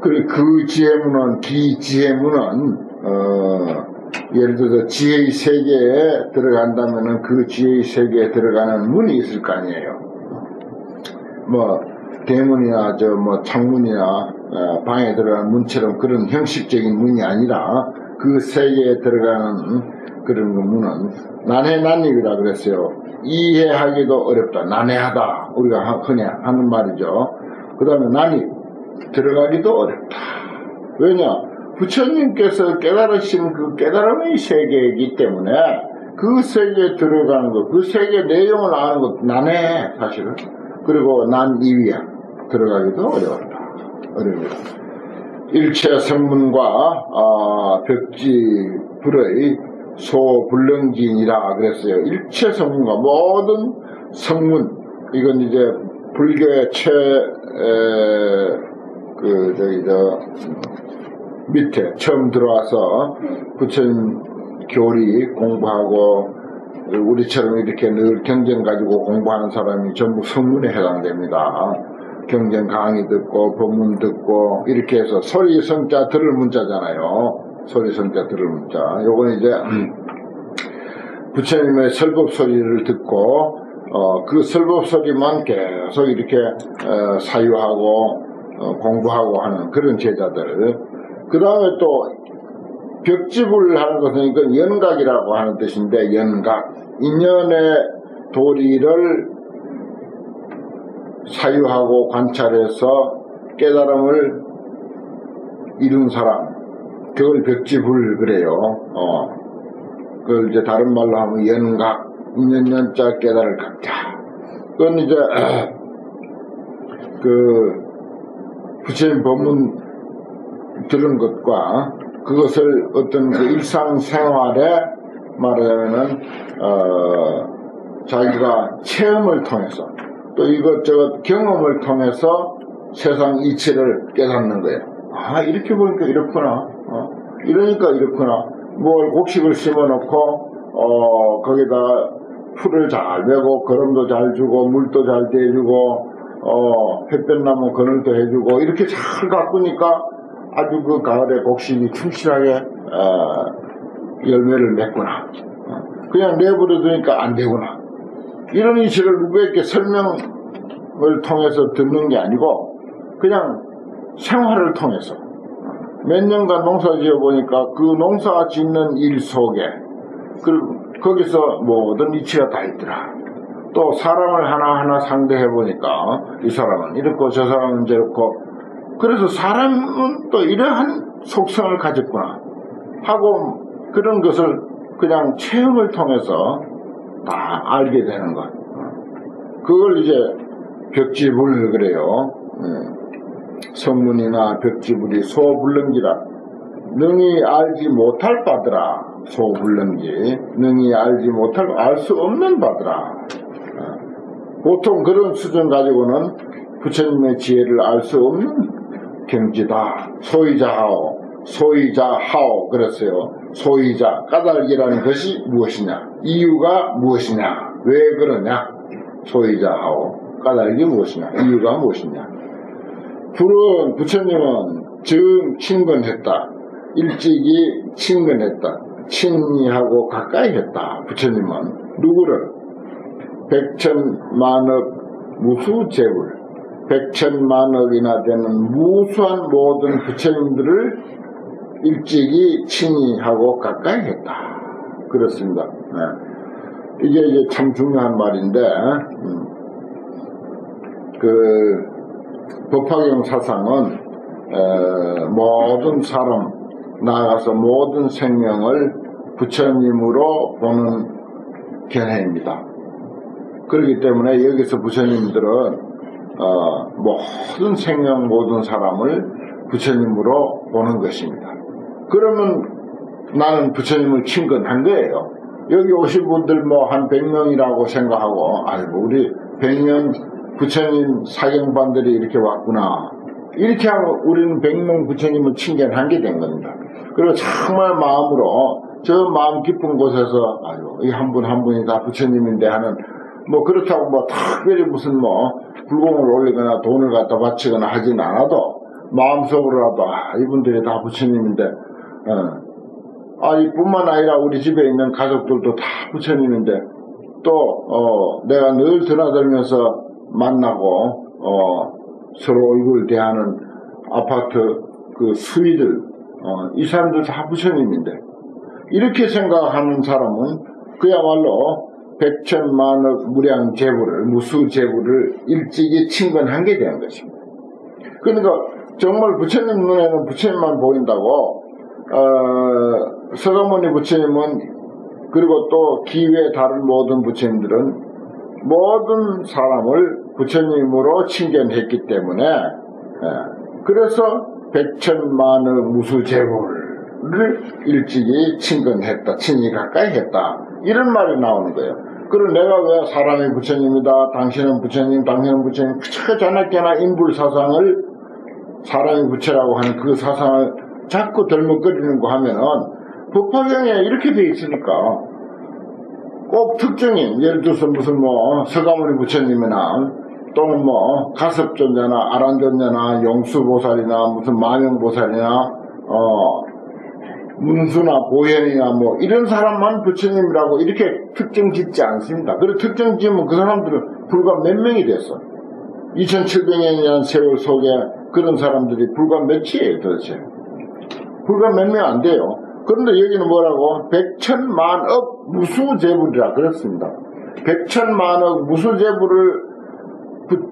그, 그 지혜문은, 기지혜문은, 어, 예를 들어서 지혜의 세계에 들어간다면은 그 지혜의 세계에 들어가는 문이 있을 거 아니에요. 뭐, 대문이나 저 뭐 창문이나 어, 방에 들어가는 문처럼 그런 형식적인 문이 아니라 그 세계에 들어가는 그런 그 문은 난해난익이라 그랬어요. 이해하기도 어렵다. 난해하다. 우리가 흔히 하는 말이죠. 그 다음에 난익. 들어가기도 어렵다. 왜냐? 부처님께서 깨달으신 그 깨달음의 세계이기 때문에 그 세계에 들어가는 것, 그 세계 내용을 아는 것, 난해, 사실은. 그리고 난 이위야. 들어가기도 어려웠다. 어렵니다. 일체 성문과, 어, 벽지 불의 소불능진이라 그랬어요. 일체 성문과 모든 성문, 이건 이제 불교의 최, 에, 그, 저기, 저, 밑에 처음 들어와서 부처님 교리 공부하고 우리처럼 이렇게 늘 경전 가지고 공부하는 사람이 전부 성문에 해당됩니다. 경전 강의 듣고 법문 듣고 이렇게 해서 소리 성자 들을 문자잖아요. 소리 성자 들을 문자. 요건 이제 부처님의 설법 소리를 듣고 어, 그 설법 소리만 계속 이렇게 어, 사유하고 어, 공부하고 하는 그런 제자들. 그 다음에 또 벽집을 하는 것은 이건 연각이라고 하는 뜻인데 연각 인연의 도리를 사유하고 관찰해서 깨달음을 이룬 사람 그걸 벽집을 그래요. 어. 그걸 이제 다른 말로 하면 연각 인연연자 깨달을 각자 그건 이제 그 부처님 법문 들은 것과 그것을 어떤 그 일상생활에 말하자면은 어, 자기가 체험을 통해서 또 이것저것 경험을 통해서 세상 이치를 깨닫는 거예요. 아 이렇게 보니까 이렇구나. 어, 이러니까 이렇구나. 뭘 곡식을 심어놓고 어, 거기다 풀을 잘 베고 거름도 잘 주고 물도 잘 대주고 어, 햇볕 나면 그늘도 해주고 이렇게 잘 가꾸니까 아주 그 가을에 곡식이 충실하게 어, 열매를 맺구나. 어, 그냥 내버려 두니까 안 되구나. 이런 이치를 누구에게 설명을 통해서 듣는 게 아니고 그냥 생활을 통해서 몇 년간 농사 지어 보니까 그 농사 짓는 일 속에 그 거기서 모든 이치가 다 있더라. 또 사람을 하나하나 상대해 보니까 이 사람은 이렇고 저 사람은 저렇고 그래서 사람은 또 이러한 속성을 가졌구나 하고 그런 것을 그냥 체험을 통해서 다 알게 되는 것. 그걸 이제 벽지불 그래요. 성문이나 벽지불이 소불능기라 능히 알지 못할 바더라. 소불능기 능히 알지 못할 알 수 없는 바더라. 보통 그런 수준 가지고는 부처님의 지혜를 알 수 없는 경지다. 소이자하오. 소이자하오. 그랬어요. 소이자, 까닭이라는 것이 무엇이냐? 이유가 무엇이냐? 왜 그러냐? 소이자하오. 까닭이 무엇이냐? 이유가 무엇이냐? 불은, 부처님은 정 친근했다. 일찍이 친근했다. 친이하고 가까이 했다. 부처님은. 누구를? 백천만억 무수재물. 백천만억이나 되는 무수한 모든 부처님들을 일찍이 친이하고 가까이 했다. 그렇습니다. 네. 이게 이제 참 중요한 말인데, 음. 그, 법화경 사상은, 에, 모든 사람, 나아가서 모든 생명을 부처님으로 보는 견해입니다. 그렇기 때문에 여기서 부처님들은 어, 모든 생명 모든 사람을 부처님으로 보는 것입니다. 그러면 나는 부처님을 친근한 거예요. 여기 오신 분들 뭐 한 100명이라고 생각하고 아이고 우리 100명 부처님 사경반들이 이렇게 왔구나. 이렇게 하면 우리는 100명 부처님을 친견한 게 된 겁니다. 그리고 정말 마음으로 저 마음 깊은 곳에서 아유 이 한 분한 분이 다 부처님인데 하는 뭐 그렇다고 뭐 특별히 무슨 뭐 불공을 올리거나 돈을 갖다 바치거나 하진 않아도 마음속으로라도 아, 이분들이 다 부처님인데 어. 아 이뿐만 아니라 우리 집에 있는 가족들도 다 부처님인데 또 어, 내가 늘 드나들면서 만나고 어, 서로 얼굴 대하는 아파트 그 수위들 어, 이 사람들 다 부처님인데 이렇게 생각하는 사람은 그야말로 백천만억 무량 재부를 무수 재부를 일찍이 친근한 게 되는 것입니다. 그러니까 정말 부처님 눈에는 부처님만 보인다고 어, 서가모니 부처님은 그리고 또 기외 다른 모든 부처님들은 모든 사람을 부처님으로 친견했기 때문에 예, 그래서 백천만의 무수재물을 일찍이 친근했다, 친히 가까이 했다 이런 말이 나오는 거예요. 그리고 내가 왜 사람이 부처님이다, 당신은 부처님, 당신은 부처님, 그저 자나깨나 인불 사상을 사람이 부처라고 하는 그 사상을 자꾸 덜먹거리는 거 하면은 법화경에 이렇게 돼 있으니까 꼭 특정인 예를 들어서 무슨 뭐 서가모니 부처님이나 또는 뭐 가섭존자나 아란존자나 용수보살이나 무슨 마명보살이나 어 문수나 보현이나 뭐 이런 사람만 부처님이라고 이렇게 특정 짓지 않습니다. 그리고 특정 짓면 그 사람들은 불과 몇 명이 됐어. 2700년이라는 세월 속에 그런 사람들이 불과 몇이에요 도대체. 불과 몇 명 안 돼요. 그런데 여기는 뭐라고? 백천만억 무수재불이라 그랬습니다. 백천만억 무수재불을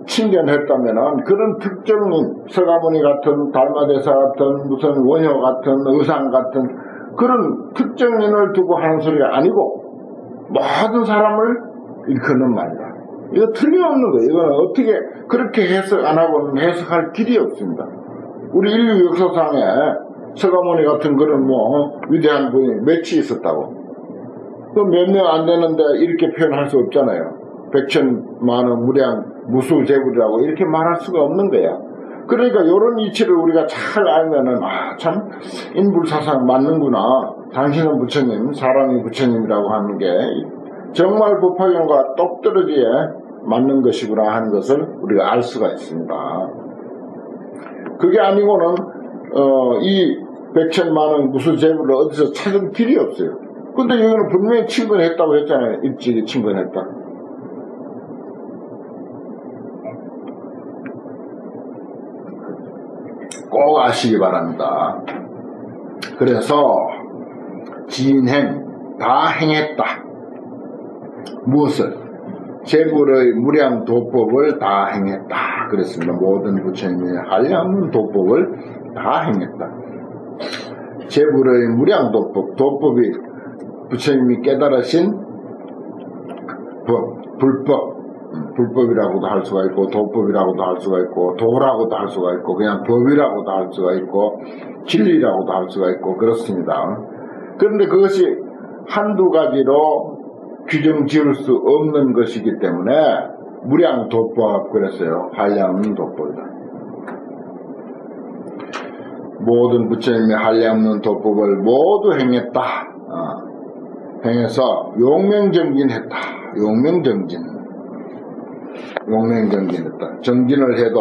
친견했다면 그런 특정인 서가모니 같은 달마대사 같은 무슨 원효 같은 의상 같은 그런 특정인을 두고 하는 소리가 아니고 모든 사람을 일컫는 말이다. 이거 틀림없는 거예요. 이거는 어떻게 그렇게 해석 안 하고는 해석할 길이 없습니다. 우리 인류 역사상에 서가모니 같은 그런 뭐 위대한 분이 몇이 있었다고. 그 몇 명 안 되는데 이렇게 표현할 수 없잖아요. 백천만원 무량 무수재불이라고 이렇게 말할 수가 없는 거야. 그러니까 이런 이치를 우리가 잘 알면은 아 참 인불사상 맞는구나. 당신은 부처님, 사람이 부처님이라고 하는 게 정말 법화경과 똑떨어지게 맞는 것이구나 하는 것을 우리가 알 수가 있습니다. 그게 아니고는 어, 이 백천만원 무수재물을 어디서 찾을 길이 없어요. 근데 여기는 분명히 친근했다고 했잖아요. 일찍이 친근했다. 꼭 아시기 바랍니다. 그래서 진행 다 행했다. 무엇을? 제불의 무량 도법을 다 행했다. 그랬습니다. 모든 부처님이 한량없는 도법을 다 행했다. 제불의 무량 도법, 도법이 부처님이 깨달으신 법, 불법, 불법이라고도 할 수가 있고 도법이라고도 할 수가 있고 도라고도 할 수가 있고 그냥 법이라고도 할 수가 있고 진리라고도 할 수가 있고 그렇습니다. 그런데 그것이 한두 가지로 규정 지을 수 없는 것이기 때문에 무량 도법 그랬어요. 한량 도법이다. 모든 부처님이 한량 없는 도법을 모두 행했다. 어. 행해서 용맹정진했다. 용맹정진. 용맹정진했다. 정진을 해도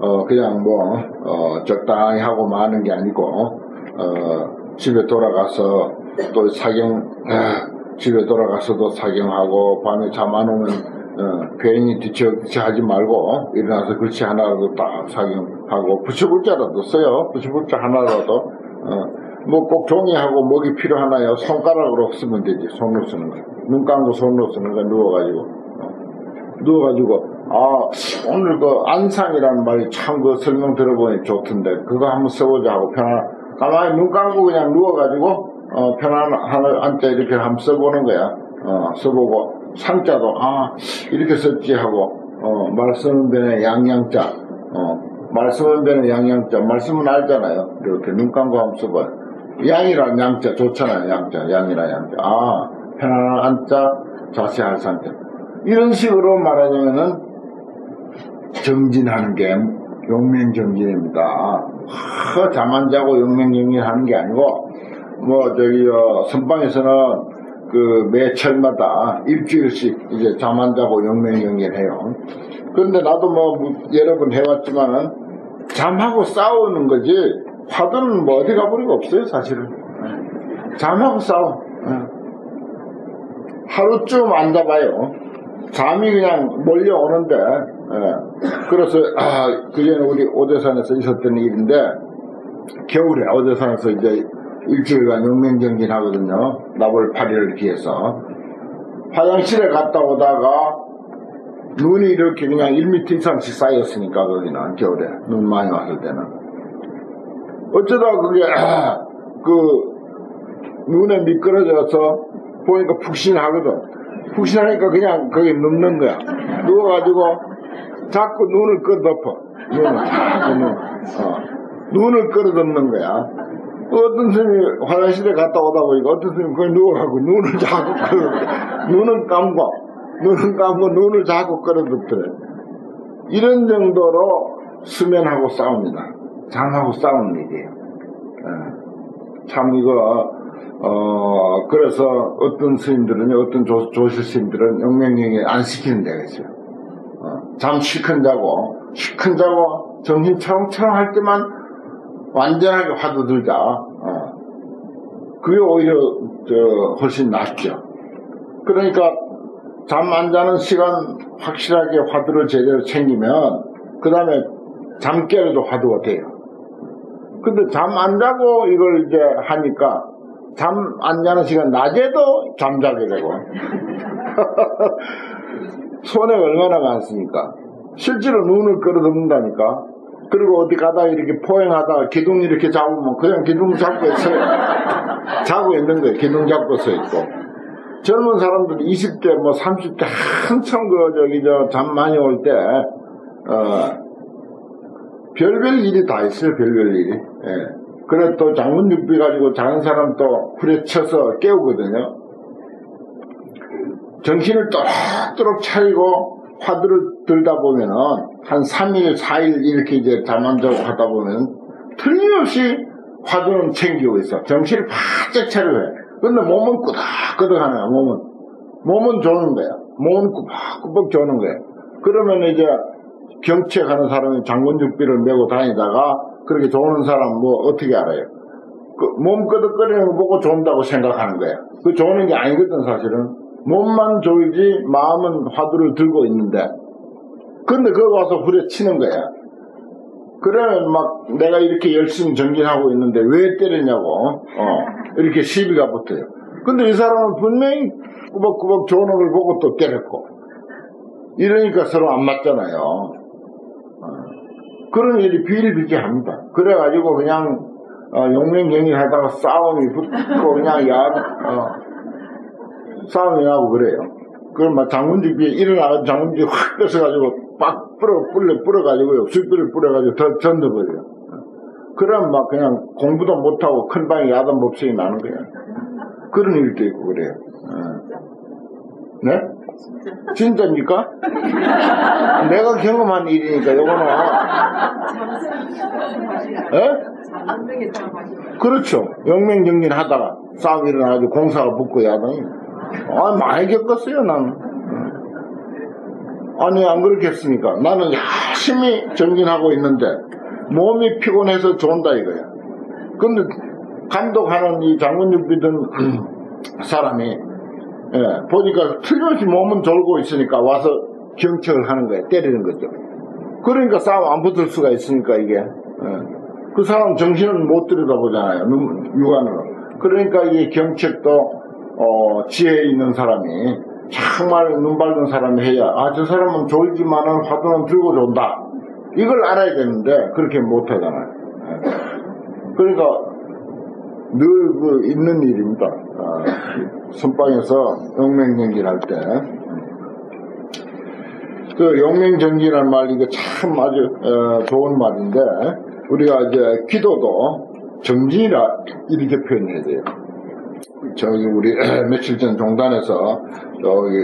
어, 그냥 뭐 어, 적당히 하고 마는 게 아니고 어, 집에 돌아가서 또 사경 아, 집에 돌아가서도 사경하고 밤에 잠 안 오면 어, 괜히 뒤쳐뒤쳐 하지 말고 일어나서 글씨 하나라도 딱 사경하고 붙여글자라도 써요. 붙여글자 하나라도 어, 뭐 꼭 종이하고 먹이 필요하나요? 손가락으로 쓰면 되지. 손으로 쓰는 거. 눈 감고 손으로 쓰는 거 누워가지고. 누워가지고 아 오늘 그 안상이라는 말이 참 그 설명 들어보니 좋던데 그거 한번 써보자 하고 편안 가만히 눈 감고 그냥 누워가지고 어, 편안한 안자 이렇게 한번 써보는 거야. 어, 써보고 상자도 아 이렇게 썼지 하고 어, 말 쓰는 데는 양양자 어, 말 쓰는 데는 양양자 말씀은 알잖아요. 이렇게 눈 감고 한번 써봐요. 양이란 양자 좋잖아요 양자. 양이란 양자. 아 편안한 안자 자세할 상태 이런 식으로 말하자면은 정진하는 게 용맹정진입니다. 하, 잠안 자고 용맹정진 하는 게 아니고 뭐 저기 어, 선방에서는 그 매철마다 일주일씩 이제 잠 안 자고 용맹정진 해요. 그런데 나도 뭐 여러 번 해왔지만은 잠하고 싸우는 거지 화두는 뭐 어디 가버리고 없어요 사실은. 잠하고 싸워. 하루쯤 앉아봐요 잠이 그냥 몰려오는데 그래서 아, 그전에 우리 오대산에서 있었던 일인데 겨울에 오대산에서 이제 일주일간 영명정진 하거든요. 나벌 8일을 기해서. 화장실에 갔다 오다가 눈이 이렇게 그냥 1m 이상씩 쌓였으니까 거기는 겨울에. 눈 많이 왔을 때는. 어쩌다 그게 아, 그 눈에 미끄러져서 보니까 푹신하거든 푹신하니까 그냥 거기 눕는 거야. 누워가지고 자꾸 눈을 끌어덮어. 눈을 자꾸 눈 어. 눈을 끌어덮는 거야. 어떤 스님이 화장실에 갔다 오다 보니까 어떤 스님이 거기 누워가고 눈을 자꾸 끌어 눈은 감고 눈은 감고 눈을 자꾸 끌어덮더래. 이런 정도로 수면하고 싸웁니다. 잠하고 싸우는 일이에요. 예. 참 이거 어 그래서 어떤 스님들은 어떤 조, 조실 스님들은 영명령에 안 시키는 데가 있어요 어, 잠 실컷 자고 실컷 자고 정신 차롱차롱 할 때만 완전하게 화두 들자. 어. 그게 오히려 저 훨씬 낫죠. 그러니까 잠 안 자는 시간 확실하게 화두를 제대로 챙기면 그 다음에 잠 깨려도 화두가 돼요. 근데 잠 안 자고 이걸 이제 하니까 잠 안 자는 시간 낮에도 잠자게 되고 손에 얼마나 많습니까? 실제로 눈을 끌어듣는다니까. 그리고 어디 가다 이렇게 포행하다가 기둥 이렇게 잡으면 그냥 기둥 잡고 서 자고 있는 거예요. 기둥 잡고 서 있고. 젊은 사람들 20대 뭐 30대 한참 그 저기 저 잠 많이 올 때 어, 별별 일이 다 있어요. 별별 일이. 예. 그래 또 장문 육비 가지고 자는 사람 또 후려쳐서 깨우거든요. 정신을 또록또록 차리고 화두를 들다 보면은 한 3일, 4일 이렇게 이제 잠안 자고 하다 보면 틀림없이 화두는 챙기고 있어. 정신을 바짝 차려요. 근데 몸은 끄덕끄덕하는 거야, 몸은. 몸은 좋은 거야. 몸은 꾸벅꾸벅 좋는 거야. 그러면 이제 경책 하는 사람이 장군육비를 메고 다니다가 그렇게 좋은 사람 뭐 어떻게 알아요? 그 몸 끄덕거리는 거 보고 좋다고 생각하는 거야. 그 좋은 게 아니거든, 사실은. 몸만 졸지 마음은 화두를 들고 있는데 근데 그거 와서 후려치는 거야 그러면 막 내가 이렇게 열심히 정진하고 있는데 왜 때리냐고 어, 이렇게 시비가 붙어요 근데 이 사람은 분명히 꾸벅꾸벅 좋은 걸 보고 또 때렸고 이러니까 서로 안 맞잖아요 어, 그런 일이 비일비재합니다 그래가지고 그냥 어, 용맹경일 하다가 싸움이 붙고 그냥 야 어, 싸움이 나고 그래요. 그럼 막 장군집 위에 일어나서 장군집 확 뺏어가지고 빡 뿌려, 뿌려, 뿌려가지고요. 술비를 뿌려가지고 더 던져버려요. 그럼 막 그냥 공부도 못하고 큰 방에 야단 법석이 나는 거야. 그런 일도 있고 그래요. 어. 네? 진짜입니까? 내가 경험한 일이니까 요거는 에? 그렇죠. 영맹정진 하다가 싸움 일어나가지고 공사가 붙고 야단이 아, 많이 겪었어요, 나는. 아니, 안 그렇겠습니까? 나는 열심히 정진하고 있는데, 몸이 피곤해서 좋은다 이거야. 근데, 감독하는 이 장군육비든 사람이, 예, 보니까 틀림없이 몸은 졸고 있으니까 와서 경책을 하는 거야. 때리는 거죠. 그러니까 싸움 안 붙을 수가 있으니까 이게. 예. 그 사람 정신은 못 들여다보잖아요. 육안으로. 그러니까 이게 경책도 어, 지혜 있는 사람이 정말 눈 밝은 사람이 해야 아 저 사람은 졸지만은 화두는 들고 존다 이걸 알아야 되는데 그렇게 못 하잖아요 네. 그러니까 늘 그 있는 일입니다. 아, 선방에서 영맹정진 할때. 그 영맹정진이라는 말 이거 참 아주 어, 좋은 말인데 우리가 이제 기도도 정진이라 이렇게 표현해야 돼요. 저기 우리 며칠 전 종단에서 여기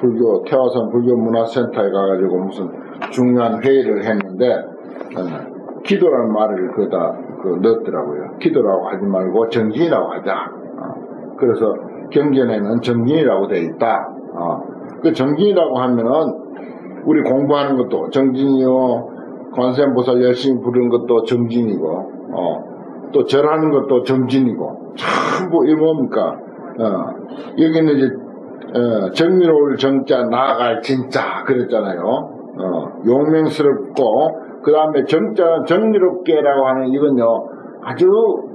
불교 태화산 불교 문화센터에 가가지고 무슨 중요한 회의를 했는데 어, 기도라는 말을 거기다 그 넣었더라고요. 기도라고 하지 말고 정진이라고 하자. 어, 그래서 경전에는 정진이라고 되어 있다. 어, 그 정진이라고 하면은 우리 공부하는 것도 정진이요, 관세음보살 열심히 부르는 것도 정진이고, 어, 또 절하는 것도 정진이고, 전부 이 뭡니까? 어, 여기는 이제, 어, 정의로울 정자, 나아갈 진짜, 그랬잖아요. 어, 용맹스럽고, 그 다음에 정자는 정의롭게라고 하는 이건요, 아주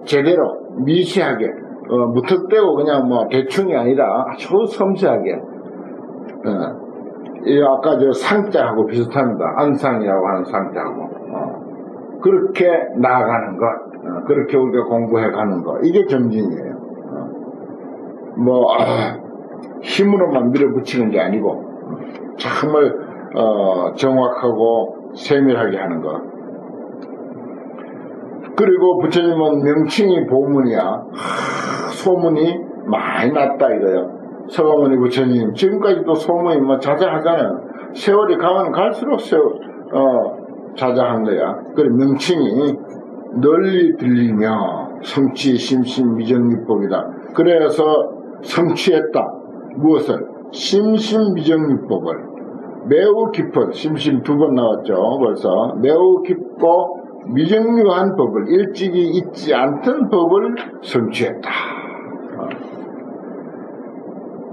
제대로, 미시하게, 어, 무턱대고 그냥 뭐 대충이 아니라 아주 섬세하게, 어, 이 아까 저 상자하고 비슷합니다. 안상이라고 하는 상자하고. 어. 그렇게 나아가는 것, 어, 그렇게 우리가 공부해 가는 것, 이게 정진이에요. 어. 뭐, 아, 힘으로만 밀어붙이는 게 아니고, 정말, 어, 정확하고 세밀하게 하는 것. 그리고 부처님은 명칭이 보문이야. 하, 소문이 많이 났다 이거요. 서가모니 부처님 지금까지도 소문이 뭐 자자하잖아요. 세월이 가면 갈수록 세월 어, 자자한 거야. 그래 명칭이 널리 들리며 성취 심심 미정유법이다. 그래서 성취했다. 무엇을? 심심 미정유법을 매우 깊은 심심 두 번 나왔죠. 벌써 매우 깊고 미정유한 법을 일찍이 잊지 않던 법을 성취했다.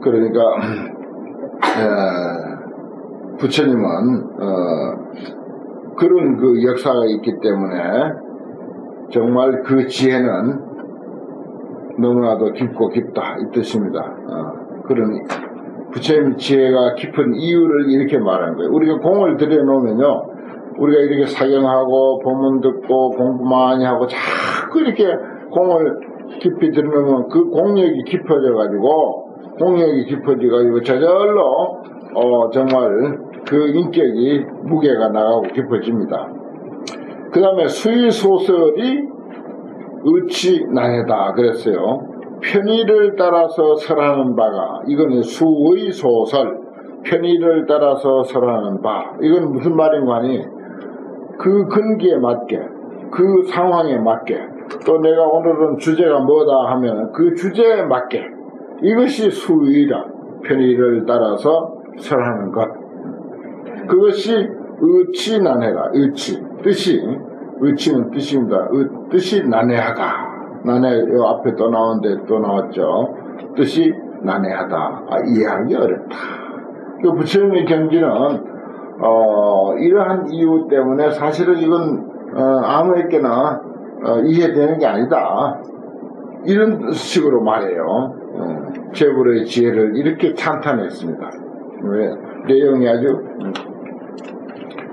그러니까 에, 부처님은 어, 그런 그 역사가 있기 때문에 정말 그 지혜는 너무나도 깊고 깊다 이 뜻입니다. 어, 그런 부처님 지혜가 깊은 이유를 이렇게 말하는 거예요. 우리가 공을 들여놓으면요. 우리가 이렇게 사경하고 법문 듣고 공부 많이 하고 자꾸 이렇게 공을 깊이 들여놓으면 그 공력이 깊어져 가지고 공력이 깊어지고 저절로 어, 정말 그 인격이 무게가 나가고 깊어집니다. 그 다음에 수의소설이 의치 난해다 그랬어요. 편의를 따라서 설하는 바가 이거는 수의 소설 편의를 따라서 설하는 바 이건 무슨 말인가 하니 그 근기에 맞게 그 상황에 맞게 또 내가 오늘은 주제가 뭐다 하면 그 주제에 맞게 이것이 수의라 편의를 따라서 설하는 것. 그것이 의치 난해가 의치 뜻이 의치는 뜻입니다. 의, 뜻이 난해하다. 난해 요 앞에 또 나오는데 또 나왔죠. 뜻이 난해하다. 아, 이해하기 어렵다. 그 부처님의 경지는 어, 이러한 이유 때문에 사실은 이건 어, 아무에게나 어, 이해되는 게 아니다. 이런 식으로 말해요. 어, 제불의 지혜를 이렇게 찬탄했습니다. 왜? 내용이 아주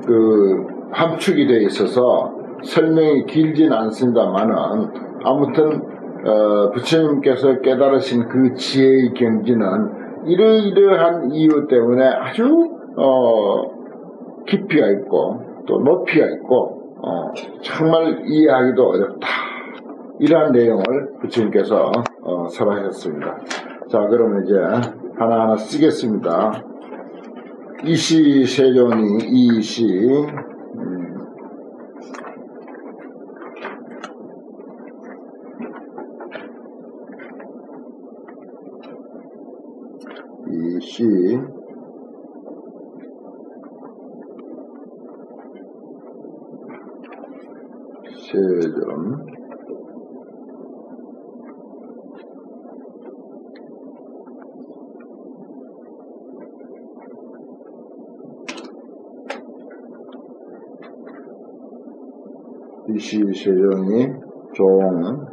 그 함축이 되어 있어서 설명이 길진 않습니다만은 아무튼 어, 부처님께서 깨달으신 그 지혜의 경지는 이러이러한 이유 때문에 아주 어, 깊이가 있고 또 높이가 있고 어, 정말 이해하기도 어렵다. 이러한 내용을 부처님께서 어, 설하셨습니다. 자, 그러면 이제 하나하나 쓰겠습니다. 이시 세존이 이시 음, 이시 세존 이시 세정이 종,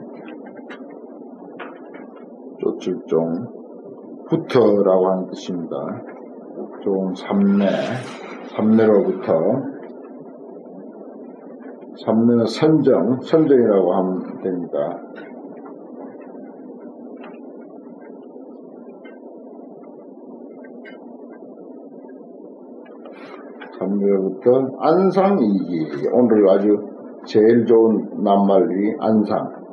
조칠종, 부터라고 하는 뜻입니다. 종 삼매, 삼매로부터, 삼매는 선정, 선정이라고 하면 됩니다. 삼매로부터 안상이기, 오늘 아주 제일 좋은 낱말이 안상.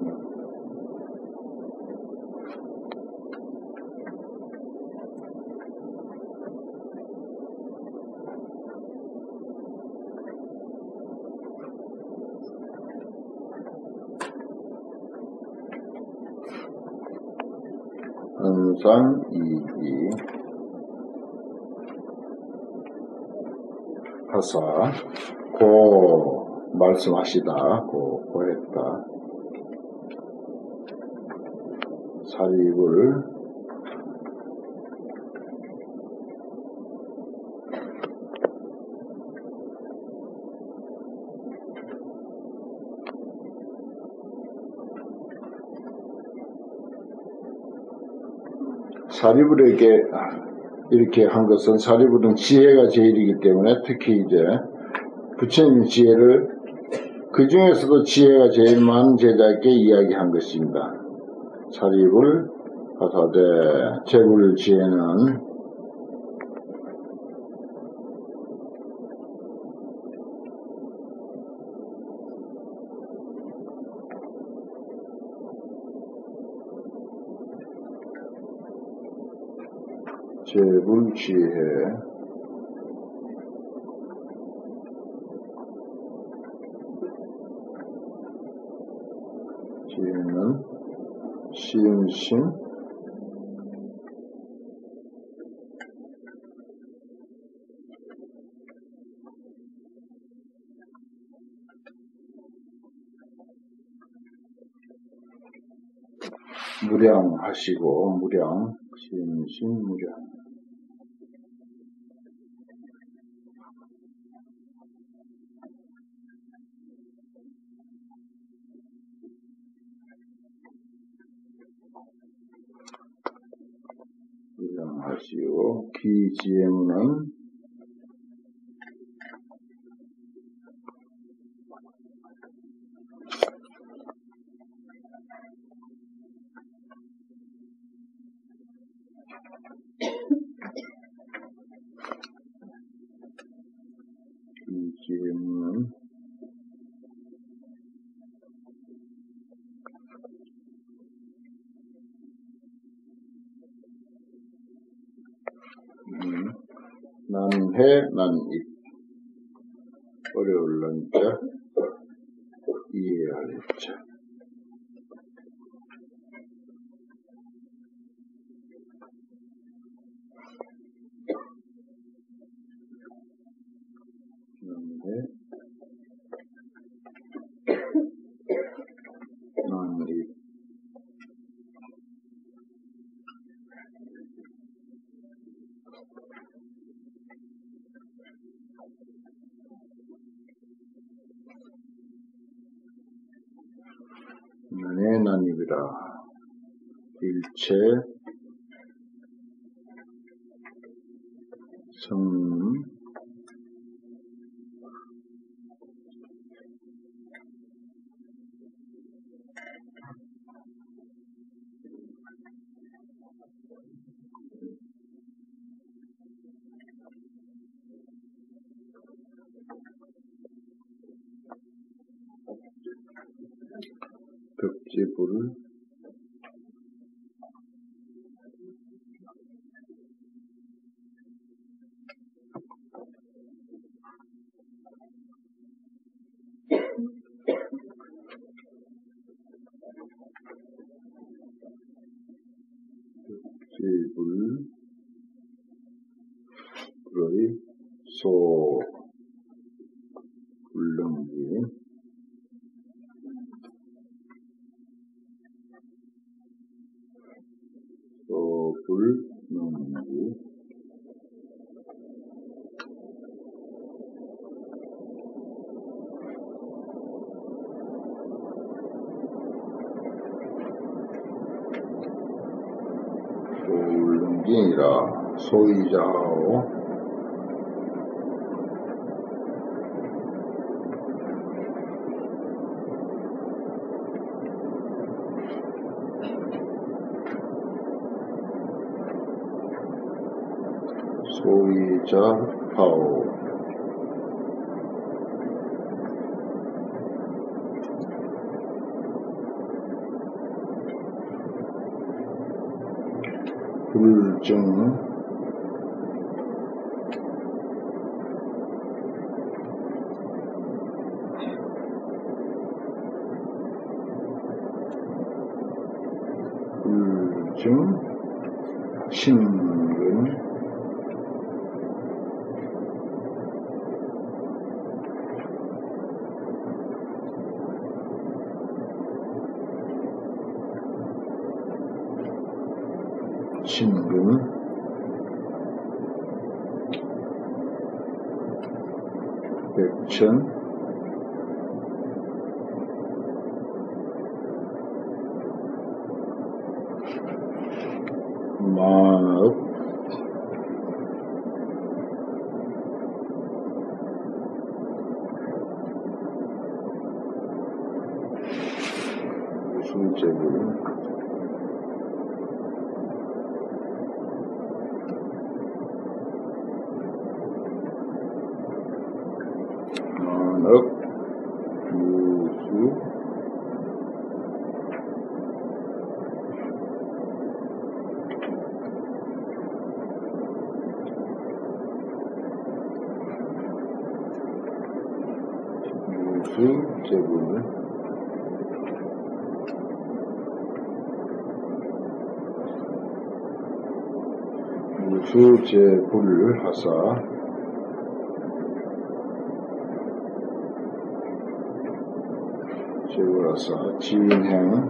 안상 이기 하사. 고 말씀하시다. 고 고했다. 사립을 사리불에게 이렇게 한 것은 사리불은 지혜가 제일이기 때문에 특히 이제 부처님 지혜를 그 중에서도 지혜가 제일 많은 제자에게 이야기한 것입니다. 사리불 가사대 재불 지혜는 재불지혜. 지혜는 시인심 무량하시고 무량 시인심 무량 하시오. 기지에는 기지에는 난해 난입 어려울 난자 이해할 자 난해 난입 난해 난입이라 일체 성 벽지불 벽지불 불의 소 불능기 소불능기 소불능기니라 소이자하오 소이자 하오. 불증 백천 유수 제불 하사. 제불 하사. 진행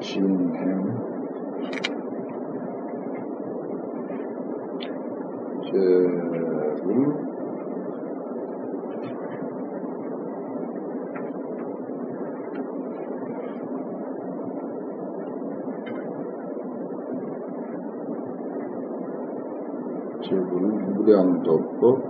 진행 제불 제불 무량도법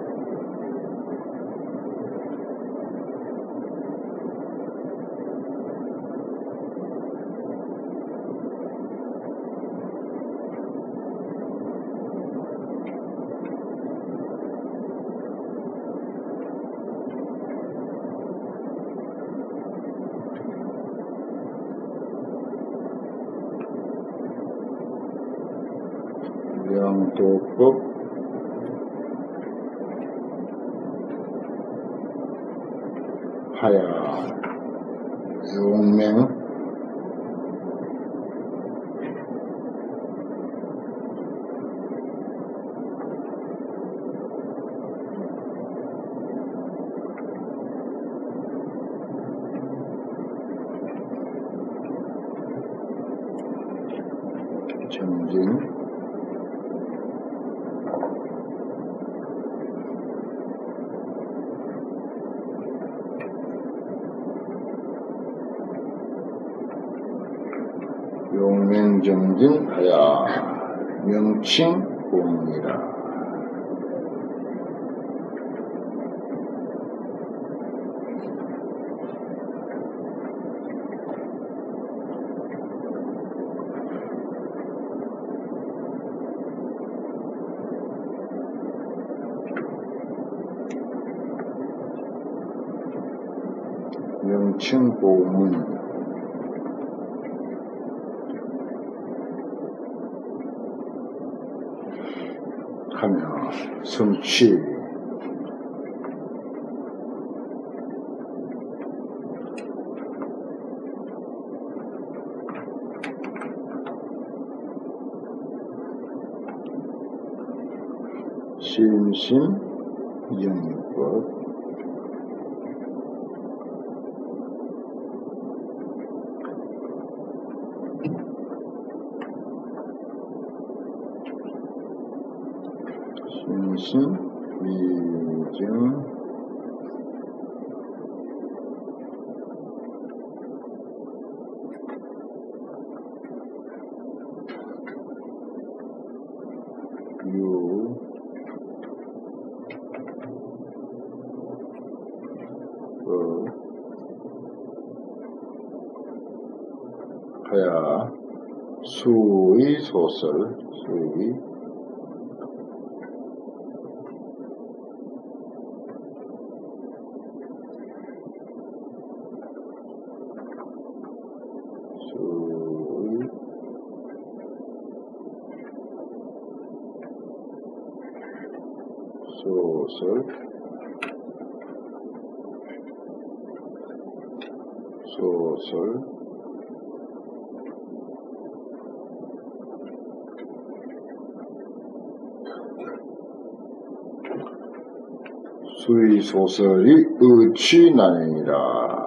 무 5층 보문 하며 성취 심심 위증 유 어, 하야 수의 소설 수의 수의 소설이 의취난행이라.